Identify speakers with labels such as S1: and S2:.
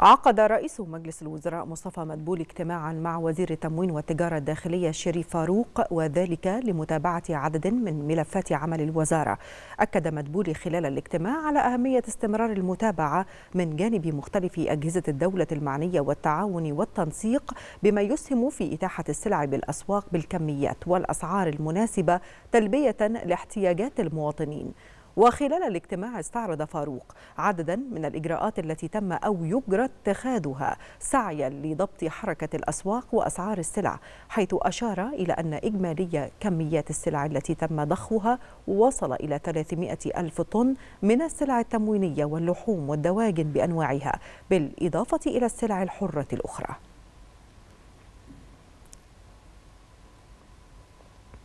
S1: عقد رئيس مجلس الوزراء مصطفى مدبول اجتماعا مع وزير التموين والتجارة الداخلية شريف فاروق وذلك لمتابعة عدد من ملفات عمل الوزارة. أكد مدبول خلال الاجتماع على أهمية استمرار المتابعة من جانب مختلف أجهزة الدولة المعنية والتعاون والتنسيق بما يسهم في إتاحة السلع بالأسواق بالكميات والأسعار المناسبة تلبية لاحتياجات المواطنين. وخلال الاجتماع استعرض فاروق عددا من الإجراءات التي تم أو يجرى اتخاذها سعيا لضبط حركة الأسواق وأسعار السلع حيث أشار إلى أن إجمالي كميات السلع التي تم ضخها وصل إلى 300 ألف طن من السلع التموينية واللحوم والدواجن بأنواعها بالإضافة إلى السلع الحرة الأخرى.